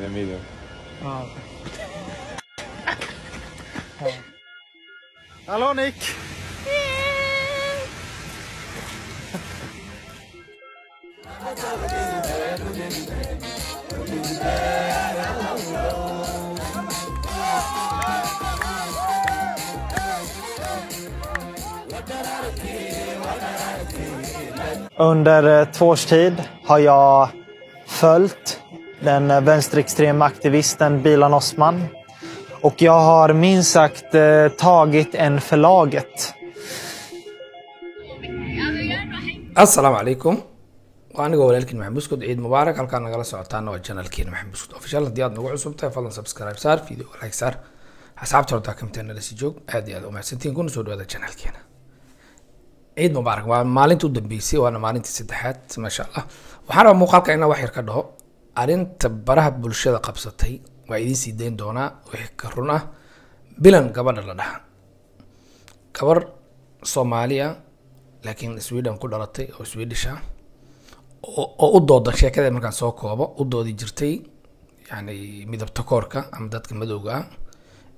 Det är medium. Ja. Ja. Hallå Nick! Under eh, två års tid har jag följt den vänsterextrema aktivisten Bilan Osman. Och jag har minst sagt eh, tagit en för laget. asalaamu calaykum waa anigoo walaalkiin maxamed buskud ciid mubaarak halkaan nagala socotaana waa janalkiina maxamed buskud official. Haddii aad nagu cusub tahay fadlan subscribe saar video like saar. Asxaabta hortaa kamidta nala sii joog aad iyo aad u mahadsantiin. Kuna soo dhawaada janalkeena ciid mubaarak waa maalinta u dambeysay waana maalintii saddexaad maasha allah. Waxaan rabaa muuqaalka inaa wax yar ka dhaho arrinta baraha bulshada qabsatay waa idiin sii dayn doonaa wixii ka run ah. Bilan gabadha la dhaha gabar soomaaliya laakiin sweden ku dhalatay oo swedish ah oo u dooda sheekada markaan soo koobo u doodi jirtay yani midabta koorka ama dadka madowga ah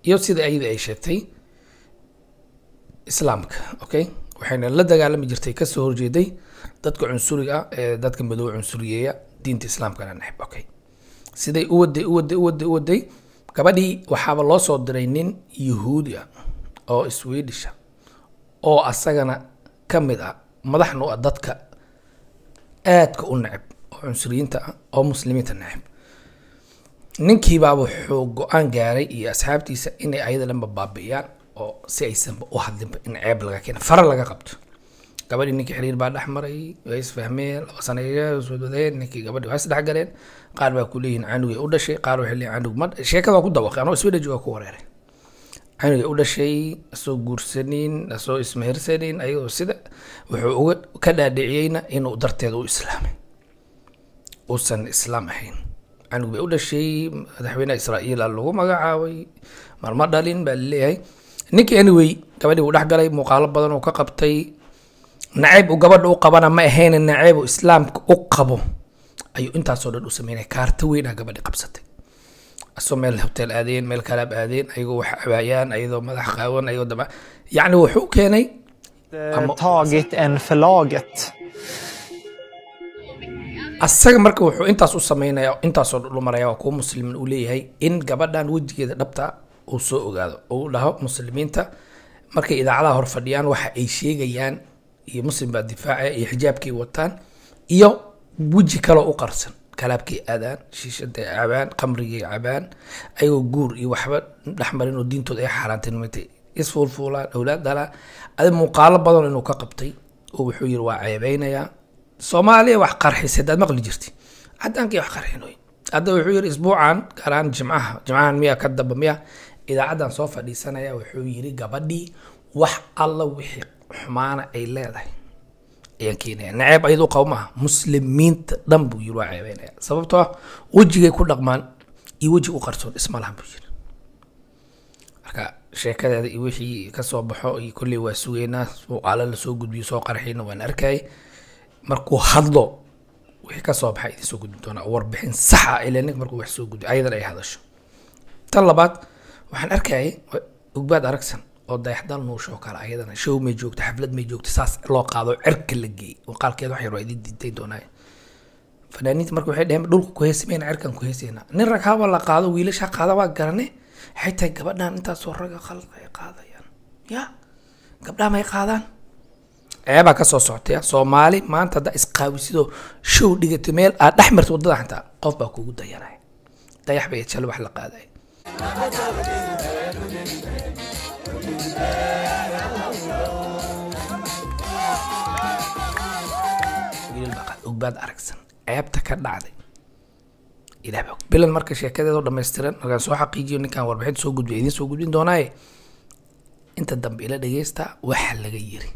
iyo sida ayada ay sheegtay islaamka okay? Waxayna la dagaalami jirtay ka soo horjeeday dadka cunsuriga ah ee dadka madow cunsuriyeeya diinta islaamkana neceb okay. Siday u waday u waday u waday u waday. Gabadhii waxaaba loo soo diray nin yahuudi ah oo swedish ah oo asagana ka mid ah madaxna u ah dadka aadka u neceb oo cunsuriyiinta ah oo muslimiinta neceb ninkiibaa wuxuu go'aan gaaray iyo asxaabtiisa inay ayada baabi'iyaan oo si aysanba u hadlinba in ceeb laga keena fara laga qabto gabadhii ninkii xiriir baa dhex maray way isfahmeen laba sanayo soo wadeen ninkii gabadhii waa isdhex qaar baa ku leeyihiin canugay u dhashay qaar waxay leeyihiin canug ma sheekada ku dawaqay anoo swedish waa ku wareeray. Canugay u dhashay asoo guursanin asoo ismehersanin ayagoo sida wuxuu uga ka dhaadhiciyeyna inuu darteeda u islaamay uusan islaam ahayn. Canug bay u dhashay madaxweynaha israa'iila lagu magacaabay marma dhalin baa la leeyahay ninkii anyway gabadhii uu dhex muuqaalo badan uu ka qabtay nacayb uu gabadha u qabana ma ahayn nacayb uu islaamka u qabo. Ayuu intaasoo dhan u sameynaya kaarta weynaa gabadhi qabsatay. Asoo meel hotel aadeen meel kalaab aadeen ayagoo wax cabaayaan ayadoo madax qaawan ayagoo daba yacni wuxuu keenay Tagit en asaga marka wuxuu intaas u sameynaya intaasoo dhan u maraya waa kuwa muslimin uu leeyahay in gabadhan wejigeeda dhabta uu soo ogaado. Uu dhaho muslimiinta markay idaacadaha hor fadhiyaan waxa ay sheegayaan iyo muslim baa difaacaya iyo xijaabkay wataan iyo weji kaloo u qarsan. Kalaabkay aadaan shiishaday cabaan qamrigay cabaan ayagoo guur iyo waxba dhexmarin oo diintooda ay xaaraantinimatay isfuulfuulaan awlaad dhalaan adi muuqaalo badan inuu ka qabtay oo wuxuu yiri waa ceebeynayaa soomaaliya wax qarxisay hadaad maqli jirti. Cadaankii wax qarxinoy hadda wuxuu yiri isbuucan gaaraan jimcaha jimcahan miya ka damba miya idaacaddan soo fadhiisanaya wuxuu yiri gabadhii wax alla wixii xumaana ay leedahay. Ayaan keenaya naceeb ayadu qabo muslimiinta dhan buu yiri waa ceebeynaya. Sababtoo ah wejigay ku dhaqmaan iyo weji u qarsoon isma lahan buu yiri marka sheekadeeda iyo wixii ka soo baxo iyo kolley waa sugeynaa muuqaalo la soo gudbiyo soo qarxiyna waan arkay. Markuu hadlo wixii ka soo baxa idin soo gudbin doonaa. Warbixin sax ah ilaa ninka markuu wax soo gudbiyo ayadan ay hadasho. Tan labaad waxaan arkayay ugbaad aragsan oo dayaxdal nuusho kale ayadana show may joogto xaflad may joogto saas loo qaado cirka la wax yar waa idin diintay doonaaye. Fanaaniinta marka waxay dheheen dhulka ku heesamayna cirkan ku heesaynaa nin rag la qaado wiilasha qaada waa garane. Tahay gabadhan intaasoo raga ay qaadayaan. Ya gabdhaha may qaadaan. Ceebaa ka soo socotaya soomaali maanta haddaa isqaawisidoo show dhigatay meel aad dhex marta waddada xataa qof baa kugu dayanaya dayax bay jale wax la qaadaya ogbaad aragsan ceebta ka dhacday. Bilan marka sheekadeedoo dhammaystiran markaan soo xaqiijiyo ninkaan warbixinta soo gudbiya idiin soo gudbin doonaaye? Inta dambe ila dhageysta waxa laga yiri.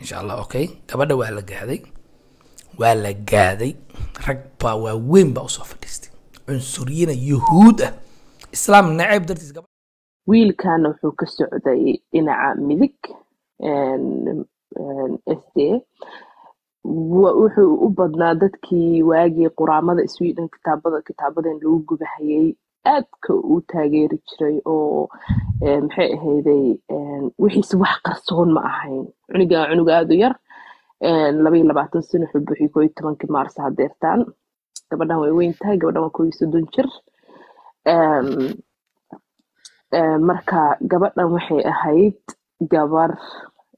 Insha allah okay? Gabadha waa la gaaday. Waa la gaaday. Rag baa waaweyn baa u soo fadhiistay cunsuriyina yuhuud ah. Islaam nacayb dartiis gabadha wiilkan wuxuu ka socday dhinaca midig sd wa- wuxuu u badnaa dadkii waagii quraamada sweden kitaabada kitaabadan lagu gubahayay aadka u taageeri jiray oo maxay ahayday wixiise wax qarsoon ma ahayn. Cuniga cunug aada u yar eh, laba iyo labaatan sano wuxuu buuxiyey koo iyo tobankii maars hadeertaan. Gabadhan way weyn tahay gabadhan waa koo iyo soddon jir marka gabadhan waxay ahayd gabar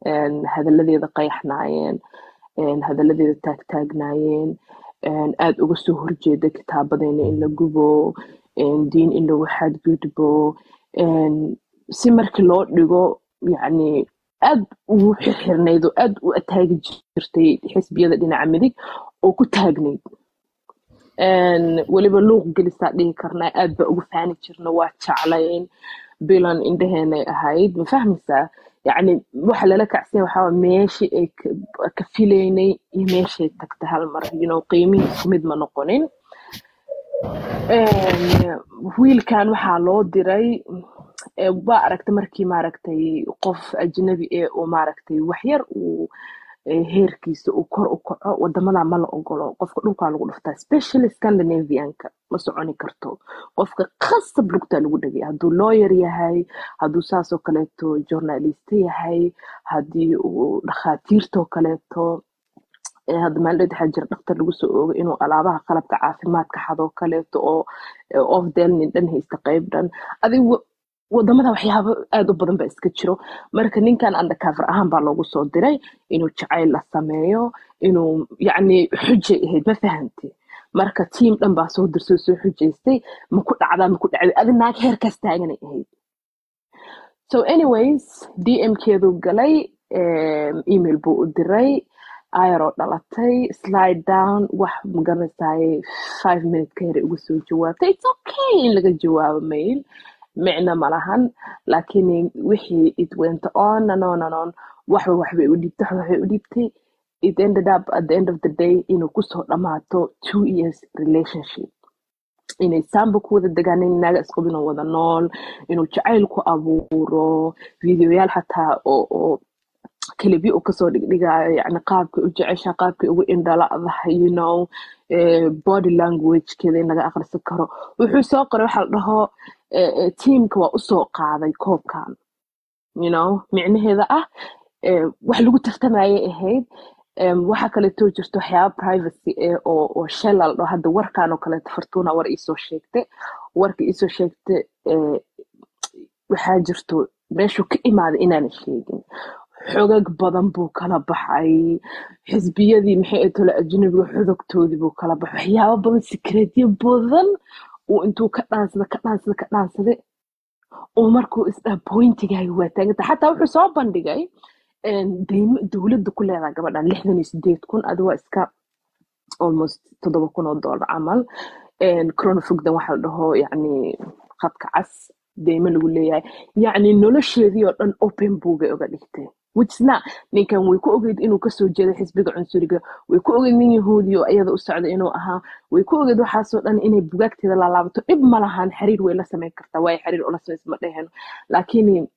een, hadalladeeda qayaxnaayeen een, hadalladeeda taagtaagnaayeen een, aad uga soo horjeeda kitaabadeena in la gubo diin in lagu xadgudbo si markii loo dhigo yacni aad ugu xirxirnayd oo aad u ataagi jirtay xisbiyada dhinaca midig oo ku taagnayd weliba luuq gelisaa dhihi karnaa aad baa ugu faani jirna waa jeclayn bilan indhaheenay ahayd. Ma fahmaysaa yacni waxa lala kacsanya waxaa meeshii ay ka filaynay iyo meeshay tagtay hal mar. You know qiimihii isku mid ma noqonin. Wiilkan waxaa loo diray waa aragtay markii maaragtay qof ajnabi ee oo maaragtay waxyar uu heerkiisa uu kor u kaco waddamada ma la ogolo qofka dhulkaa lagu dhuftaa specially scandinavianka ma soconi karto. Qofka khasab lugtaa lagu dhagay hadduu lawyer yahay hadduu saasoo kaleeto journaliste yahay haddii uu dhakhaatiirtoo kaleeto ee hadda maalin waxaa jira dhaktar lagu soo oogay inuu alaabaha qalabka caafimaadka xadoo kaleeto oo of delnin dhan haysta qayb dhan. Adig waddamada waxyaabo aad u badan baa iska jiro. Marka ninkan undercover ahaan baa loogu soo diray inuu jacayl la sameeyo inuu yacni xujay ahayd ma fahamti. Marka tiim dhan baa soo dirsoo soo xujaystay ma ku dhacdaa ma ku dhacday adi naag heerkaas taaganay ahayd. So anyways dmkeedu galay em, email buu u diray ayaroo dhalatay slide down wax magaranaysaay five minute ka hore uga soo jawaabtay. It's okay in laga jawaabo mail micno malahan laakiin wixii it went on and waxba waxbay u dhibtay waxba waxbay u dhibtay. It ended up at the end of the day inuu ku soo dhamaato two years relationship. Inay saamba ku wada degaaneen naaga isqabin oo wada nool inuu jacayl ku abuuro videoyaal xataa oo oo kelibyo uu ka soo dhigdhigaayo yani qaabkay u jeceshaa qaabkay ugu indhaladahay you know eh, body languagekeeda in laga aqrisan karo. Wuxuu soo qoray waxa la dhaho tiimka waa u soo qaaday koobkan you know micnaheeda ah wax lagu tartamayay ahayd waxaa kaleeto jirto waxyaaba privacy eh, oo la dhaho hadda warkan oo kaleeto fortuna war iisoo sheegtay warka iisoo sheegtay eh, waxaa jirto meeshuu ka imaaday inaana sheegin. Xogag badan buu kala baxay xisbiyadii maxay ahayd tole ajnabiga xogagtoodii buu kala baxay waxyaabo badan sikreetyo badan uu intuu ka dhaansada ka dhaansada ka dhaansada uu markuu isdhaa pointigaaga waa taaganta xataa wuxuu soo bandhigay deymo dowladda ku leedahay gabadhan lixdan iyo sideed kun adi waa iska almost toddoba kun oo dollar camal. Chronofogdan waxa la dhaho yacni khadka cas deymo lagu leeyahay yacni nolosheedii oo dhan open boogay oga dhigtay. Not ninkan way ku ogeyd inuu ka soo jeeday xisbiga cunsuriga way ku ogeyd nin yahuudi iyada u socda inuu ahaa way ku ogeyd waxaasoo dhan inay bugaagteeda laalaabato dhib ma xiriir way la samayn kartaa waayo xiriir ula samaysa ma dheheno laakiin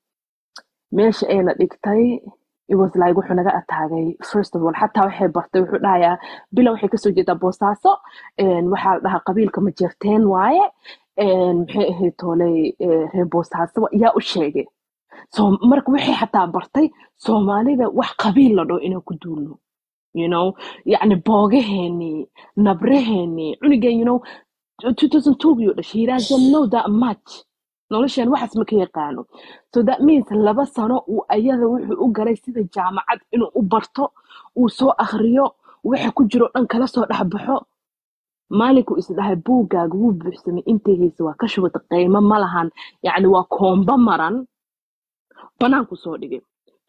meesha ayna dhigtay it was like wuxuu naga ataagay first of all xataa waxay bartay wuxuu dhahayaa bila waxay ka soo jeedaa boosaaso waxaa la dhahaa qabiilka majeerteen waaye maxay ahayd tooley ee, reer boosaaso yaa u sheegay. So marka waxay xataa bartay soomaalida wax qabiil la dhaho inaan ku duulno. You know yacni boogaheenii nabraheenii cunigeen you know 2002 gii oo dhashay. He doesn't know that much. Nolosheen waxaas ma ka yaqaano. So that means laba sano uu ayada wuxuu u galay sida jaamacad inuu u barto uu soo akhriyo waxa ku jiro dhan kala soo dhex baxo maalinkuu isdhahay buuggaaga wuu buuxsamay intay haysa waa ka shubata qiimo ma lahan. Yacni waa koomba maran. Banaanku soo dhigay.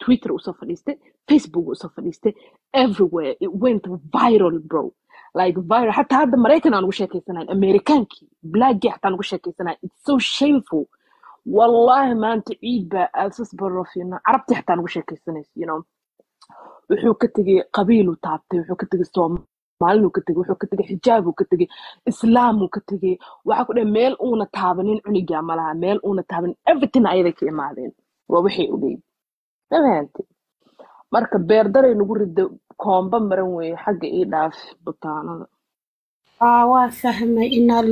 Twitter u soo fadhiistay facebook u soo fadhiistay everywhere it went viral bro. Like viral. Xataa hadda maraykan aan ugu sheekeysanayn amerikaankii blackii xataa ugu sheekeysanayn it's so shameful. Wallahi maanta ciid baa aasas barofina carabtii xataa ugu sheekeysanaysa you know. Wuxuu ka tegay qabiiluu taabtay wuxuu ka tegay soomaalinu ka tegay wuxuu ka tegay xijaabuu ka tegay islaamuu ka tegay. Waxaa ku dhahay meel uuna taabanin cunigaa malaha meel uuna taabanin everything ayaday ka imaadeen. Waa waxay ogeyd. Ma fahanti marka beerdaray nagu rido koomba maran weeye xagga ii dhaaf butaanada. aa waa fahmay inaa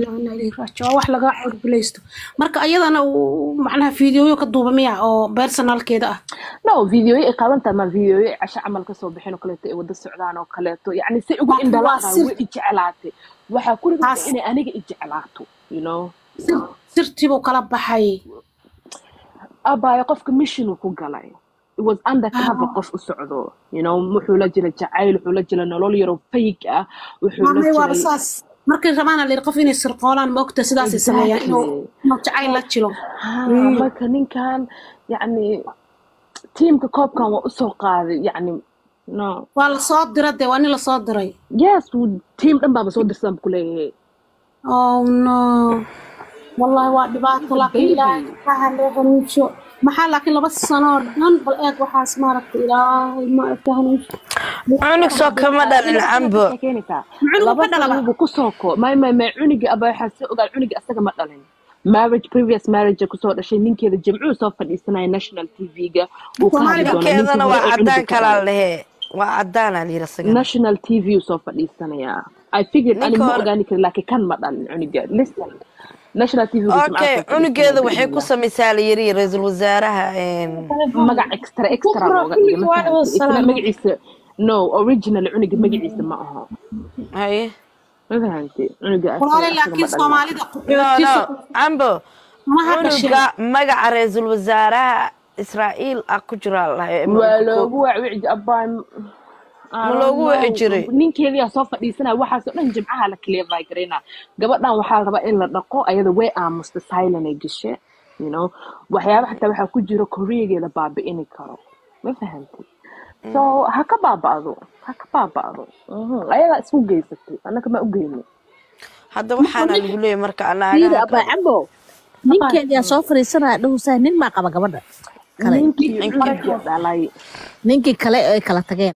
waa wax laga codbilaysto marka ayadana uu macnaha fiidiyoyo ka duuba miya oo personalkeeda ah. No videoyo ay qaadan tahay ma videoyo casho camal ka soo bixin oo kaleeto ay wada socdaan oo kaleeto. Yacni si ugu laakiin waa indhalaqaa sir way i jeclaatay. Waxaa ku rigata inay aniga i jeclaato you know? Kala baxay. Abaayo qofka mission uu ku galay was undercover qof u socdo you know wuxuu la jira jacayl wuxuu la jira nolol yaroo fake ah wuxuu la markay rabaana layidhi qof inay sirqoolaan ma ogta sidaasay sameeyaan inuu jacayl la jiro ha Mm. marka ninkan yacni tiimka koobkan waa u soo qaaday yacni no. Waa la soo dira dee waa nin la soo diray? Yes tiim dhan baaba soo dirsan ku leeyahay. Oh no. Wallahi waa dhibaato laakiin ilaahay loo hanuunsho maxaa laakiin laba sano oo dhan bal eeg waxaas maaragta ilaahay ma arka hanuunsho cunug soo kama dhalin cambo. Buu ku soo ko may may may cunigi aba waxaa soo ogaa cunigi asaga ma dhalin. Marriage previous marriage ku soo dhashay ninkeeda jimcuu soo fadhiisanaya national tv-ga ninkeedana waa cadaan ka kalaa lehe. Waa cadaanaa layiri isagana national tv soo fadhiisanayaa i figured ani ma ogaani karin laakiin kan ma dhalin cuniga. Listen okay cunugeeda waxay ku samaysaa layiri ra'iisul wasaaraha magac extra extra looga dhigay magaciisa no original cuniga magaciisa ma aha. Haye ma fahamtay cuniga asaga walaale asaga ma laakiin dhalin. Soomaalida no qaxootiisa no cambo maha dhasheen cunuga magaca ra'iisul wasaaraha israa'iil ah ku jira lahay waa loogu waawici abaa I ma don't loogu wici know jiray ninkeediyaa soo fadhiisanaya waxaasoo dhan jimcaha la clearfy garaynaa gabadhan waxaa la rabaa in la dhaqo ayada way aamusta silent ay gashe you know. Waxyaaba xataa waxaa ku jira koreageeda baabi'ini karo. Ma fahantay so ha ka baaba'do ha ka baaba'do. Mhm. ayadaa isku geysatay annaka ma u hadda waxaana lagu leeyahay marka cambo ninkeedaa soo fariisanaya dhahusaa nin maa qaba gabadha? Kale. Ninkii kale. Ay kala tageen